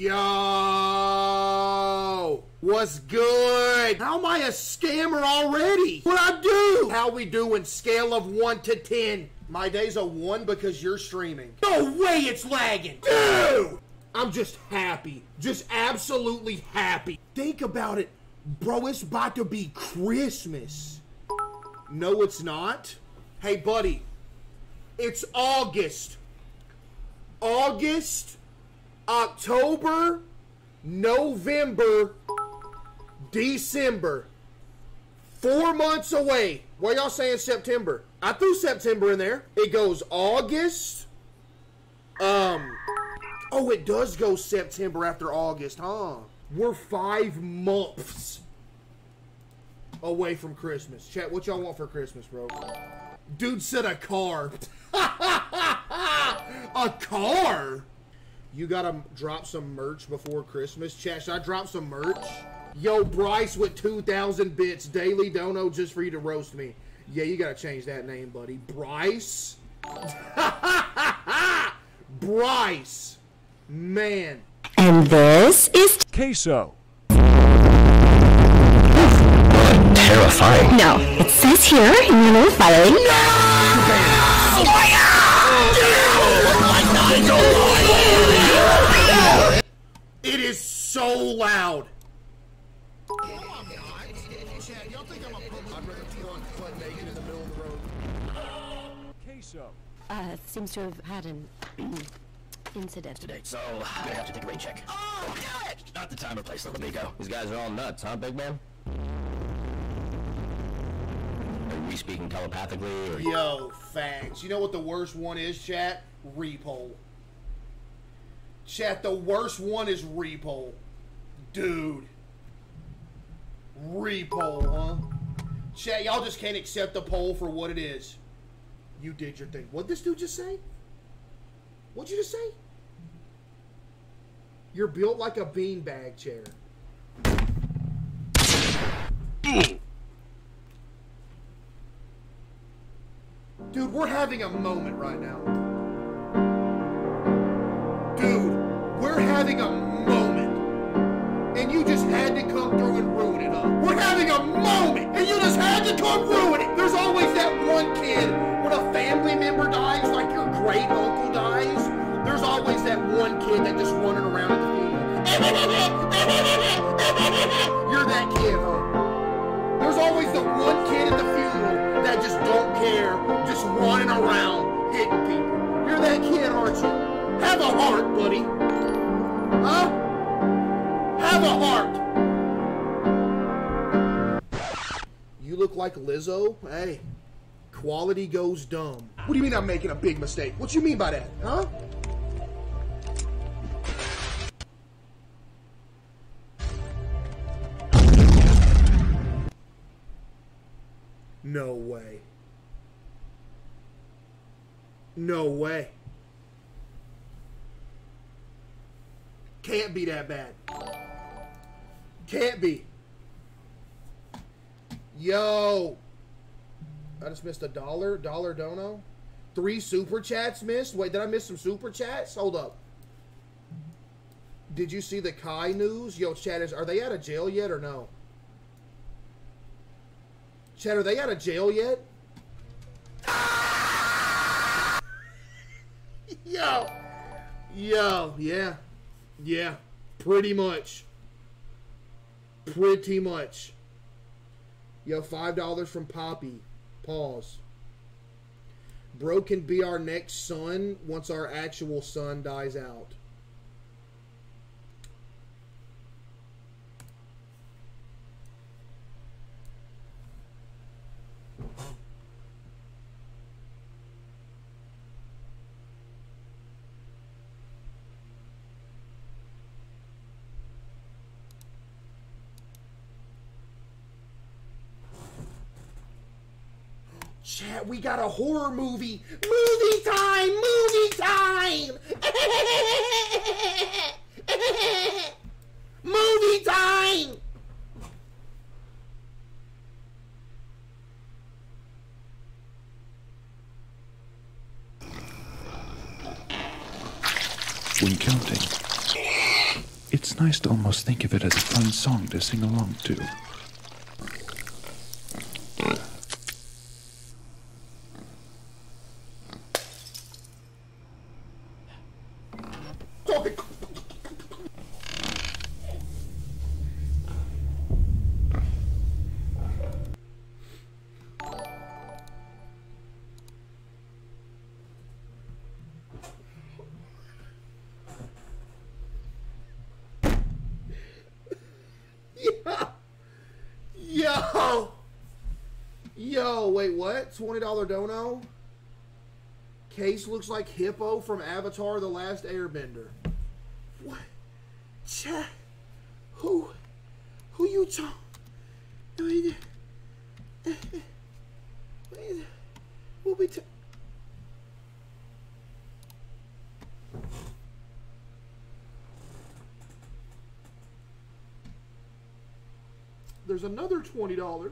Yo! What's good? How am I a scammer already? What I do? How we doing? Scale of 1 to 10. My day's a 1 because you're streaming. No way it's lagging! Dude! I'm just happy. Just absolutely happy. Think about it. Bro, it's about to be Christmas. No, it's not. Hey, buddy. It's August. August, October, November, December. Four months away. Why y'all saying September? I threw September in there. It goes August. Um. Oh, it does go September after August, huh? We're five months away from Christmas. Chat, what y'all want for Christmas, bro? Dude said a car. a car? You gotta drop some merch before Christmas. Chat, should I drop some merch? Yo, Bryce with 2,000 bits. Daily dono just for you to roast me. Yeah, you gotta change that name, buddy. Bryce? Bryce. Man. And this is Queso. terrifying. No, it says here in your little filing. It so loud. Uh, seems to have had an incident. today, so I'm gonna have to take a rain check. Oh, God! Not the time or place, little Nico. These guys are all nuts, huh, big man? Are we speaking telepathically, or... Yo, facts. You know what the worst one is, chat? Repo. Chat, the worst one is Repo. Dude. Repo, huh? Chat, y'all just can't accept the poll for what it is. You did your thing. What'd this dude just say? What'd you just say? You're built like a beanbag chair. Dude, we're having a moment right now. Having a moment. And you just had to come through and ruin it, huh? We're having a moment, and you just had to come ruin it. There's always that one kid when a family member dies, like your great uncle dies. There's always that one kid that just running around at the funeral. You're that kid, huh? There's always the one kid at the funeral that just don't care, just running around hitting people. You're that kid, aren't you? Have a heart, buddy. Huh? Have a heart. You look like Lizzo? Hey, quality goes dumb. What do you mean I'm making a big mistake? What you mean by that, huh? No way. No way. Can't be that bad. Can't be. Yo. I just missed a dollar. Dollar dono. Three super chats missed. Wait, did I miss some super chats? Hold up. Did you see the Kai news? Yo, chat is are they out of jail yet or no? Chat, are they out of jail yet? Yo. Yo, yeah. Yeah. Pretty much. Pretty much. Yo, five dollars from Poppy. Pause. Bro can be our next son once our actual son dies out. Chat, we got a horror movie. Movie time! Movie time! movie time! When counting, It's nice to almost think of it as a fun song to sing along to. Oh, wait, what? $20 dono? Case looks like Hippo from Avatar The Last Airbender. What? Chat? Who? Who you talking? We'll be ta- There's another $20.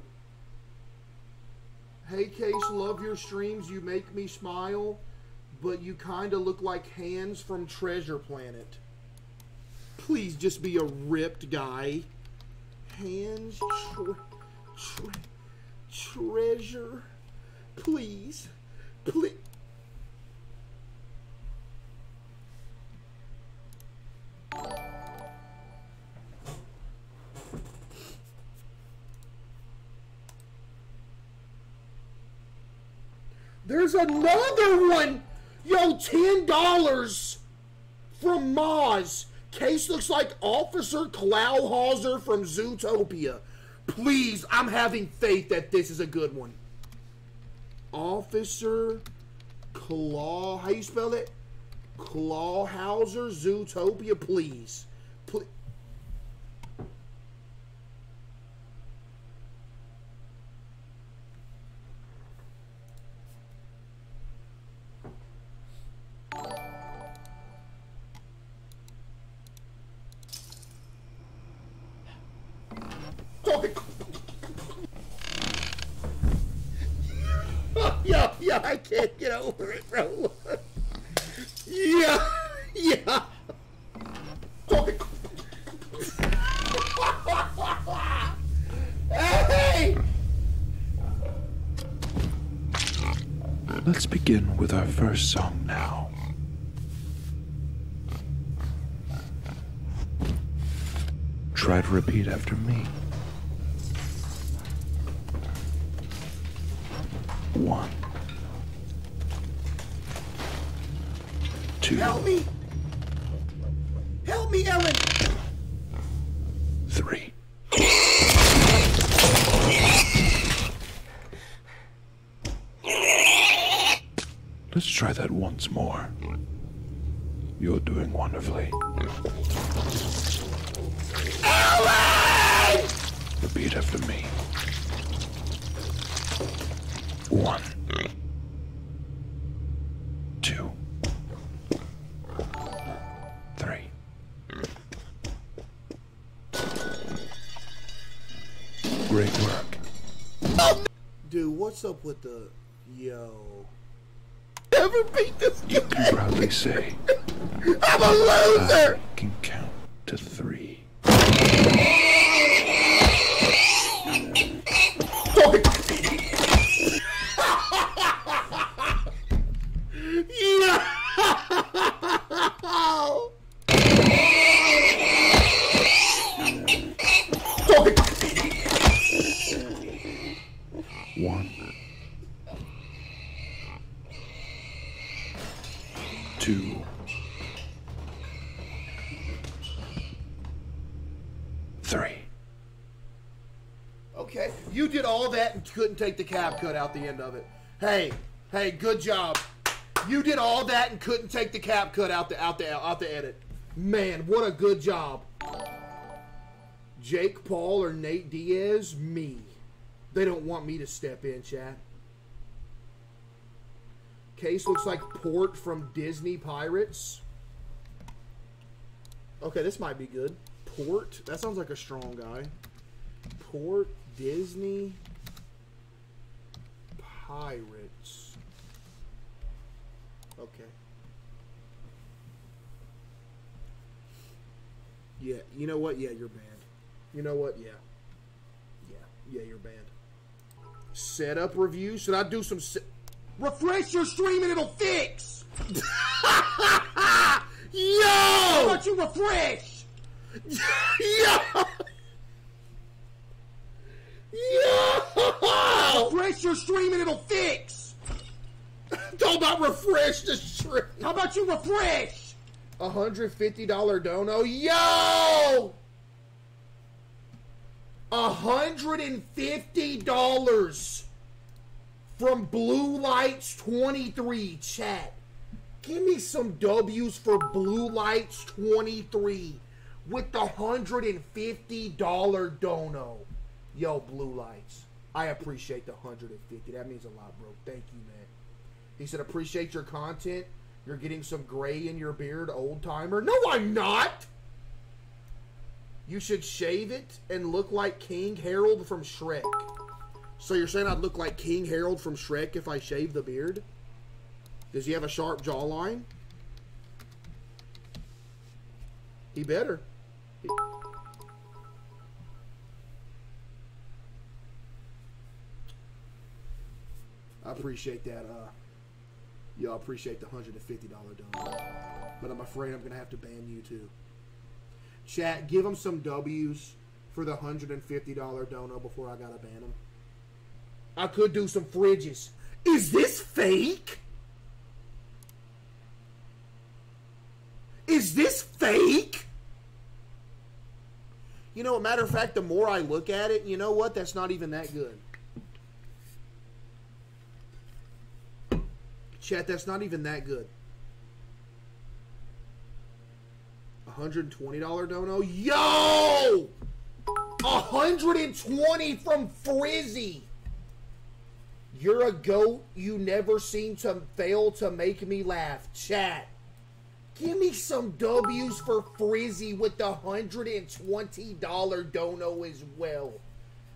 Hey, Case, love your streams. You make me smile, but you kind of look like Hands from Treasure Planet. Please just be a ripped guy. Hands, tre- tre- treasure. Please. Please. Another one! Yo, $10 from Moz. Case looks like Officer Clawhauser from Zootopia. Please, I'm having faith that this is a good one. Officer Claw, how you spell it? Clawhauser, Zootopia, please. Please. Try to repeat after me. One. Two. Help me! Help me, Ellen! Three. Let's try that once more. You're doing wonderfully. Repeat after me. One. Two. Three. Great work. Dude, what's up with the. Yo. Never beat this You can proudly say, I'm a loser! I can count to three. Yeah! One. Two. Three. Okay, you did all that and couldn't take the CapCut out the end of it. Hey, hey, good job. You did all that and couldn't take the CapCut out the out the out the edit. Man, what a good job. Jake Paul or Nate Diaz, me. They don't want me to step in, chat. Case looks like Port from Disney Pirates. Okay, this might be good. Port? That sounds like a strong guy. Port Disney Pirates. Okay. Yeah, you know what? Yeah, you're banned. You know what? Yeah. Yeah, yeah, you're banned. Setup review. Should I do some? Refresh your stream and it'll fix. Yo! How about you refresh? Yo! Yo! Refresh your stream and it'll fix. Talk about refresh the stream. How about you refresh? A $150 dono. Yo! A $150 from Blue Lights 23 chat. Give me some W's for Blue Lights 23 with the $150 dono. Yo, Blue Lights. I appreciate the 150. That means a lot, bro. Thank you, man. He said, appreciate your content. You're getting some gray in your beard, old timer. No, I'm not. You should shave it and look like King Harold from Shrek. So you're saying I'd look like King Harold from Shrek if I shave the beard? Does he have a sharp jawline? He better. I appreciate that. Uh, y'all appreciate the hundred and fifty dollar donut, but I'm afraid I'm gonna have to ban you too. Chat, give them some W's for the hundred and fifty dollar dono before I gotta ban them. I could do some fridges. Is this fake? Is this fake? You know, a matter of fact, the more I look at it, you know what? That's not even that good. Chat, that's not even that good. $120 dono? Yo! 120 from Frizzy! You're a goat. You never seem to fail to make me laugh. Chat. Give me some W's for Frizzy with the $120 dono as well.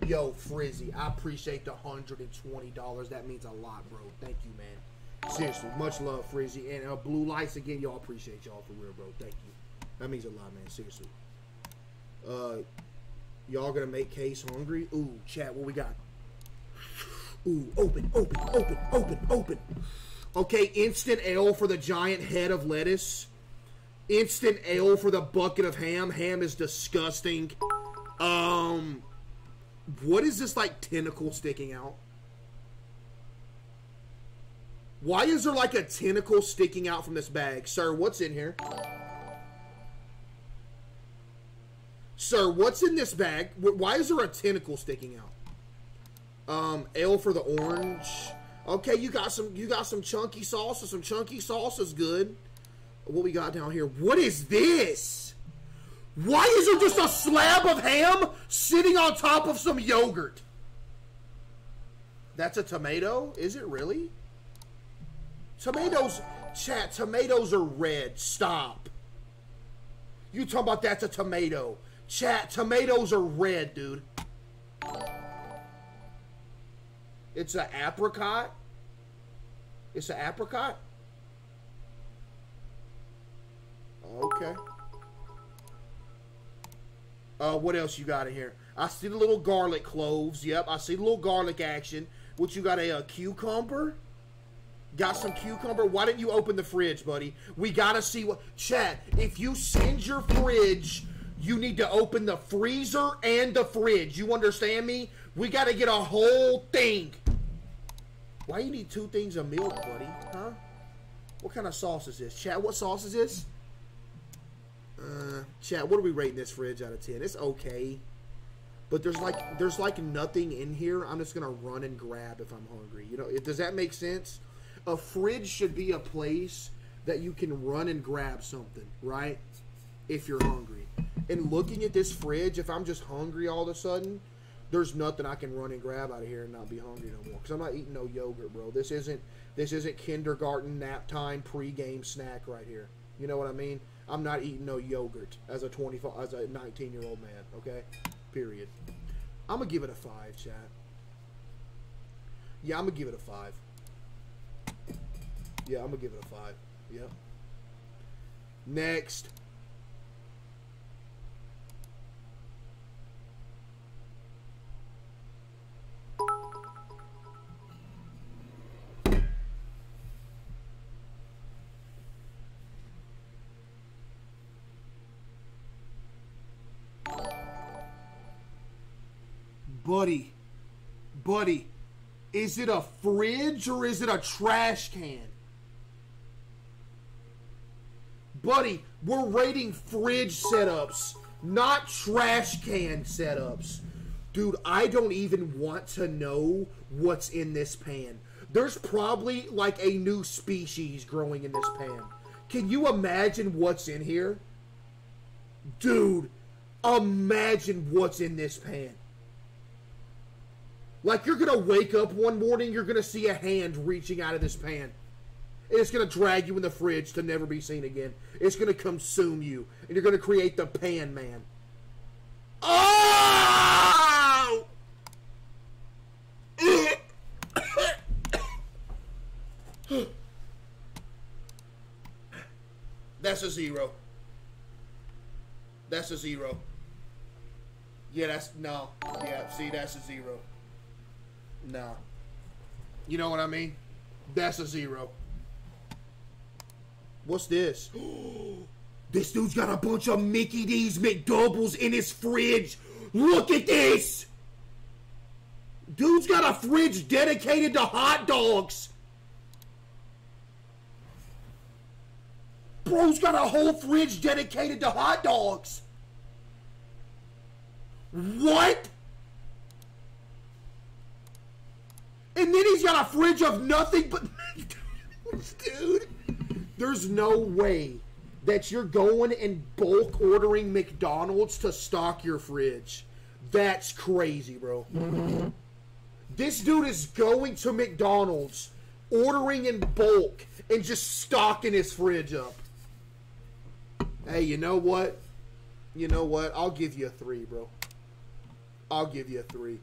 Yo, Frizzy, I appreciate the $120. That means a lot, bro. Thank you, man. Seriously, much love, Frizzy. And uh, Blue Lights, again, y'all appreciate y'all for real, bro. Thank you. That means a lot, man. Seriously. Uh, y'all gonna make Case hungry? Ooh, chat, what we got? Ooh, open, open, open, open, open. Okay, instant ale for the giant head of lettuce. Instant ale for the bucket of ham. Ham is disgusting. Um, what is this like tentacle sticking out? Why is there like a tentacle sticking out from this bag? Sir, what's in here? Sir, what's in this bag? Why is there a tentacle sticking out? Um, L for the orange. Okay, you got some you got some chunky salsa. Some chunky sauce is good. What we got down here? What is this? Why is there just a slab of ham sitting on top of some yogurt? That's a tomato? Is it really? Tomatoes, chat, tomatoes are red. Stop. You talking about that's a tomato. Chat, tomatoes are red, dude. It's an apricot. It's an apricot. Okay. Uh, what else you got in here? I see the little garlic cloves. Yep, I see the little garlic action. What you got? A, a cucumber? Got some cucumber? Why didn't you open the fridge, buddy? We gotta see what. Chad, if you send your fridge, you need to open the freezer and the fridge. You understand me? We gotta get a whole thing. Why you need two things of milk, buddy? Huh? What kind of sauce is this? Chad, what sauce is this? Uh, Chad, what are we rating this fridge out of 10? It's okay. But there's like there's like nothing in here. I'm just gonna run and grab if I'm hungry. You know, it, does that make sense? A fridge should be a place that you can run and grab something, right? If you're hungry. And looking at this fridge, if I'm just hungry all of a sudden, there's nothing I can run and grab out of here and not be hungry no more. Because I'm not eating no yogurt, bro. This isn't this isn't kindergarten nap time pre-game snack right here. You know what I mean? I'm not eating no yogurt as a 25 as a 19 year old man. Okay, period. I'm gonna give it a five, chat. Yeah, I'm gonna give it a five. Yeah, I'm gonna give it a five. Yep. Next. Buddy, buddy, is it a fridge or is it a trash can? Buddy, we're rating fridge setups, not trash can setups. Dude, I don't even want to know what's in this pan. There's probably like a new species growing in this pan. Can you imagine what's in here? Dude, imagine what's in this pan. Like you're gonna wake up one morning, you're gonna see a hand reaching out of this pan. It's gonna drag you in the fridge to never be seen again. It's gonna consume you, and you're gonna create the Pan Man. Oh! That's a zero. That's a zero. Yeah, that's no. Yeah, see, that's a zero. No. You know what I mean? That's a zero. What's this? this dude's got a bunch of Mickey D's McDoubles in his fridge. Look at this! Dude's got a fridge dedicated to hot dogs. Bro's got a whole fridge dedicated to hot dogs. What? And then he's got a fridge of nothing but dude. There's no way that you're going and bulk ordering McDonald's to stock your fridge. That's crazy, bro. This dude is going to McDonald's, ordering in bulk, and just stocking his fridge up. Hey, you know what? You know what? I'll give you a three, bro. I'll give you a three.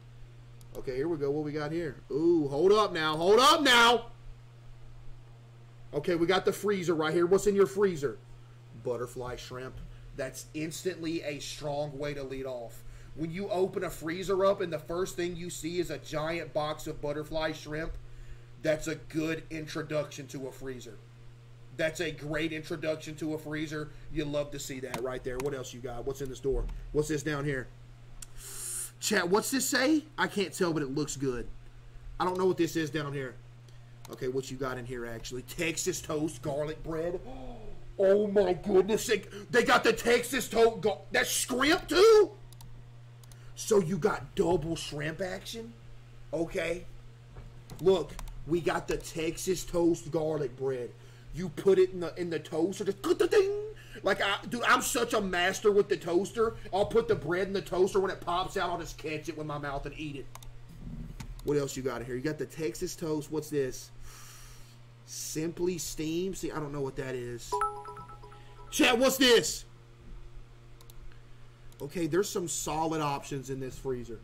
Okay, here we go. What we got here? Ooh, hold up now. Hold up now. Okay, we got the freezer right here. What's in your freezer? Butterfly shrimp. That's instantly a strong way to lead off. When you open a freezer up and the first thing you see is a giant box of butterfly shrimp, that's a good introduction to a freezer. That's a great introduction to a freezer. You love to see that right there. What else you got? What's in this door? What's this down here? Chat, what's this say? I can't tell, but it looks good. I don't know what this is down here. Okay, what you got in here actually? Texas toast garlic bread. Oh my goodness! They, they got the Texas toast. That's shrimp too. So you got double shrimp action. Okay. Look, we got the Texas toast garlic bread. You put it in the in the toaster, just ding. Like I, dude, I'm such a master with the toaster. I'll put the bread in the toaster when it pops out. I'll just catch it with my mouth and eat it. What else you got here? You got the Texas toast. What's this? Simply Steam. See, I don't know what that is. Chat, what's this? Okay, there's some solid options in this freezer.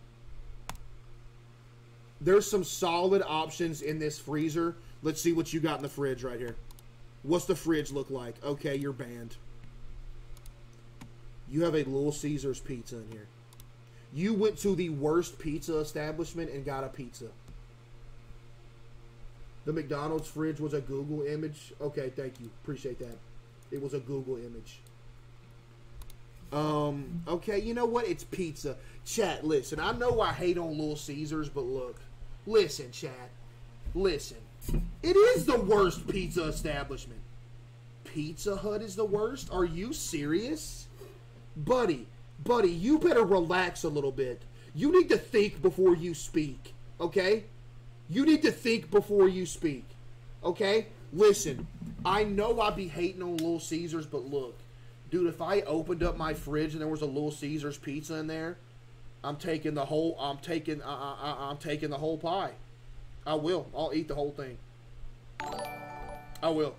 There's some solid options in this freezer. Let's see what you got in the fridge right here. What's the fridge look like? Okay, you're banned. You have a Little Caesars pizza in here. You went to the worst pizza establishment and got a pizza. The McDonald's fridge was a Google image. Okay, thank you. Appreciate that. It was a Google image. Um, okay, you know what? It's pizza. Chat, listen. I know I hate on Little Caesars, but look. Listen, chat. Listen. It is the worst pizza establishment. Pizza Hut is the worst? Are you serious? Buddy, buddy, you better relax a little bit. You need to think before you speak, okay? You need to think before you speak, okay? Listen, I know I be hating on Little Caesars, but look, dude, if I opened up my fridge and there was a Little Caesars pizza in there, I'm taking the whole. I'm taking. I, I, I'm taking the whole pie. I will. I'll eat the whole thing. I will.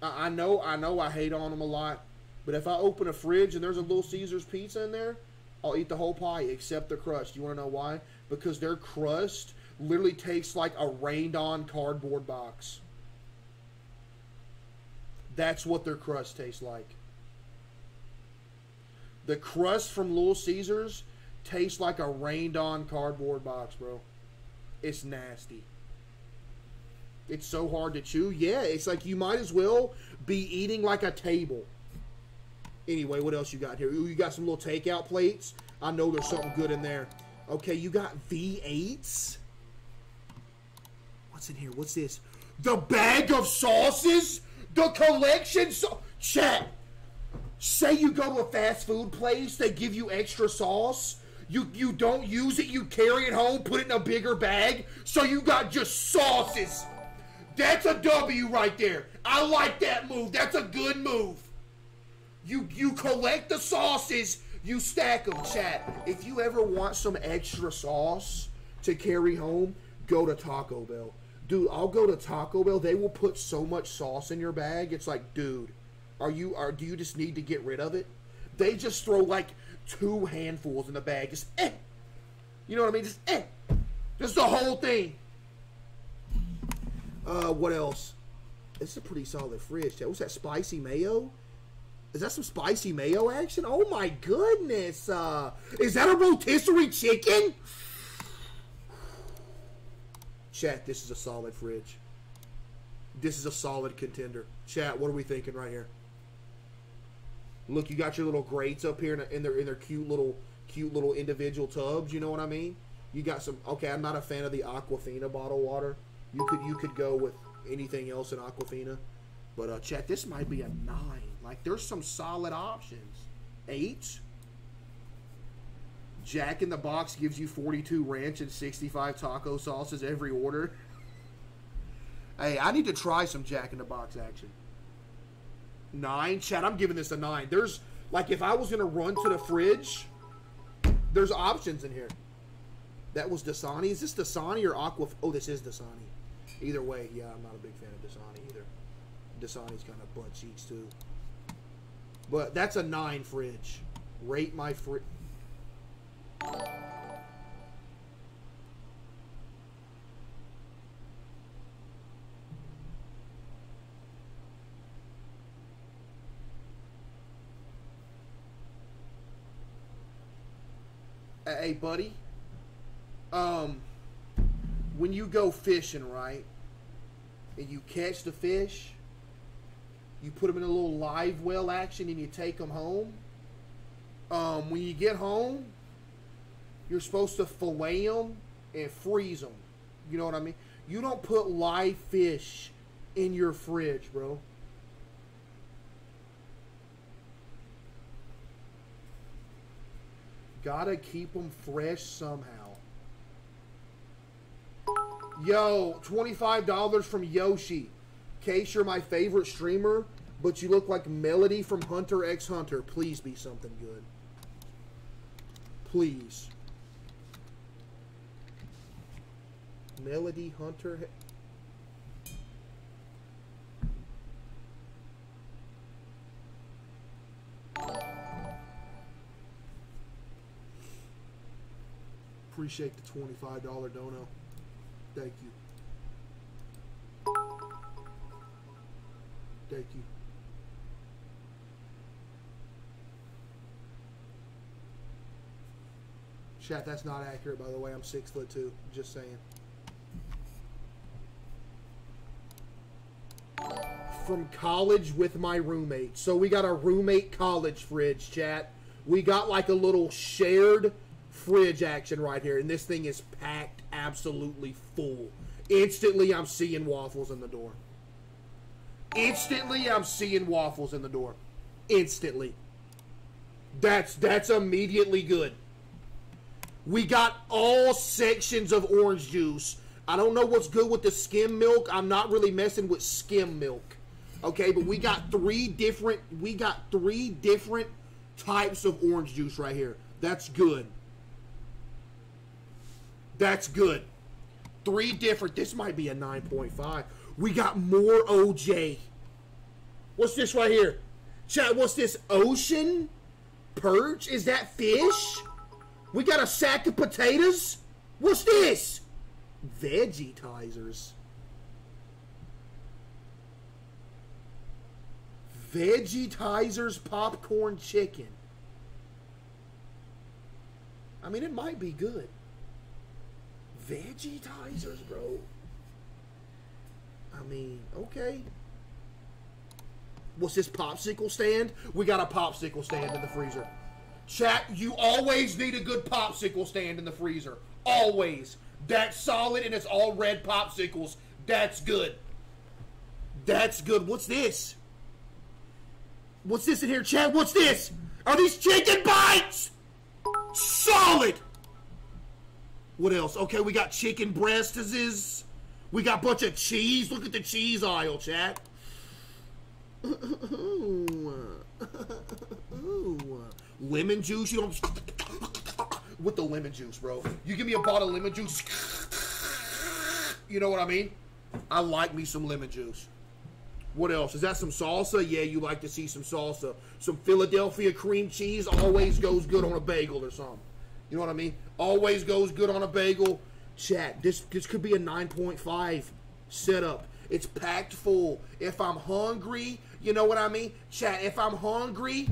I, I know. I know. I hate on them a lot, but if I open a fridge and there's a Little Caesars pizza in there, I'll eat the whole pie except the crust. You want to know why? Because their crust literally tastes like a rained-on cardboard box. That's what their crust tastes like. The crust from Little Caesars tastes like a rained on cardboard box, bro. It's nasty. It's so hard to chew. Yeah, it's like you might as well be eating like a table. Anyway, what else you got here? Ooh, you got some little takeout plates. I know there's something good in there. Okay, you got V8s. What's in here? What's this? The bag of sauces? The collection so Chat. Say you go to a fast food place, they give you extra sauce. You you don't use it, you carry it home, put it in a bigger bag, so you got just sauces. That's a W right there. I like that move. That's a good move. You you collect the sauces, you stack them, chat. If you ever want some extra sauce to carry home, go to Taco Bell. Dude, I'll go to Taco Bell. They will put so much sauce in your bag. It's like, dude, are you are do you just need to get rid of it? They just throw like two handfuls in the bag. Just eh. You know what I mean? Just eh. Just the whole thing. Uh, what else? This is a pretty solid fridge. What's that? Spicy mayo? Is that some spicy mayo action? Oh my goodness! Uh, is that a rotisserie chicken? Chat, this is a solid fridge. This is a solid contender. Chat, what are we thinking right here? Look, you got your little grates up here in, their in their cute little cute little individual tubs. You know what I mean? You got some. Okay, I'm not a fan of the Aquafina bottled water. You could you could go with anything else in Aquafina, but uh, chat, this might be a nine. Like, there's some solid options. Eight. Jack in the Box gives you 42 ranch and 65 taco sauces every order. Hey, I need to try some Jack in the Box action. Nine, Chad. I'm giving this a nine. There's like if I was gonna run to the fridge, there's options in here. That was Dasani. Is this Dasani or Aqua? Oh, this is Dasani. Either way, yeah, I'm not a big fan of Dasani either. Dasani's kind of butt cheeks too. But that's a nine fridge. Rate my fridge. Hey, buddy. Um, when you go fishing, right, and you catch the fish, you put them in a little live well action and you take them home. Um, when you get home, you're supposed to fillet them and freeze them. You know what I mean? You don't put live fish in your fridge, bro. Gotta keep them fresh somehow. Yo, $25 from Yoshi. Case, you're my favorite streamer, but you look like Melody from Hunter x Hunter. Please be something good. Please. Melody Hunter. Appreciate the $25 dono. Thank you. Thank you. Chat, that's not accurate, by the way. I'm six foot two. Just saying. From college with my roommate. So we got a roommate college fridge, chat. We got like a little shared fridge action right here. And this thing is packed absolutely full. Instantly, I'm seeing waffles in the door. Instantly, I'm seeing waffles in the door. Instantly. That's that's immediately good. We got all sections of orange juice. I don't know what's good with the skim milk. I'm not really messing with skim milk. Okay, but we got three different we got three different types of orange juice right here. That's good. That's good. Three different. This might be a 9.5. We got more OJ. What's this right here? Chat, what's this? Ocean? Perch? Is that fish? We got a sack of potatoes? What's this? Vegetizers. Vegetizers popcorn chicken. I mean, it might be good. Vegetizers, bro. I mean, okay. What's this popsicle stand? We got a popsicle stand in the freezer. Chat, you always need a good popsicle stand in the freezer. Always. That's solid and it's all red popsicles. That's good. That's good. What's this? What's this in here, Chad? What's this? Are these chicken bites? Solid. What else? Okay, we got chicken breasts. Is. We got a bunch of cheese. Look at the cheese aisle, Chad. Lemon juice. You don't with the lemon juice, bro. You give me a bottle of lemon juice. You know what I mean? I like me some lemon juice. What else? Is that some salsa? Yeah, you like to see some salsa. Some Philadelphia cream cheese always goes good on a bagel or something. You know what I mean? Always goes good on a bagel. Chat, this this could be a 9.5 setup. It's packed full. If I'm hungry, you know what I mean? Chat, if I'm hungry,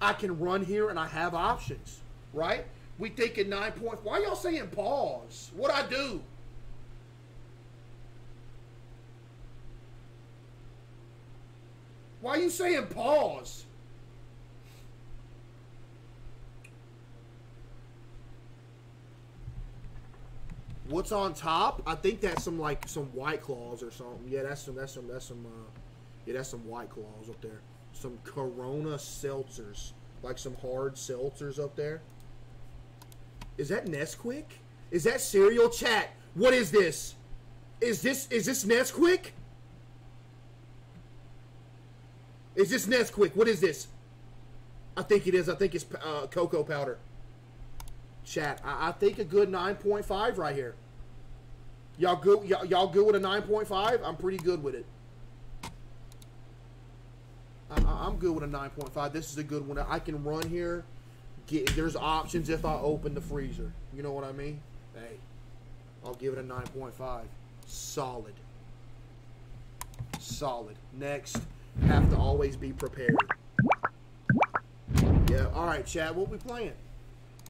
I can run here and I have options, right? We thinking 9 point. Why y'all saying pause? What I do? Why are you saying pause? What's on top? I think that's some like some white claws or something. Yeah, that's some that's some that's some uh yeah, that's some white claws up there. Some Corona seltzers. Like some hard seltzers up there. Is that Nesquik? Is that cereal chat? What is this? Is this is this Nesquik? Is this Nesquik? What is this? I think it is. I think it's uh, cocoa powder. Chat. I, I think a good 9.5 right here. Y'all good? Y'all good with a 9.5? I'm pretty good with it. I, am good with a 9.5. This is a good one. I can run here. Get there's options if I open the freezer. You know what I mean? Hey, I'll give it a 9.5. Solid. Solid. Next, have to always be prepared. Yeah. All right, Chad. What we playing?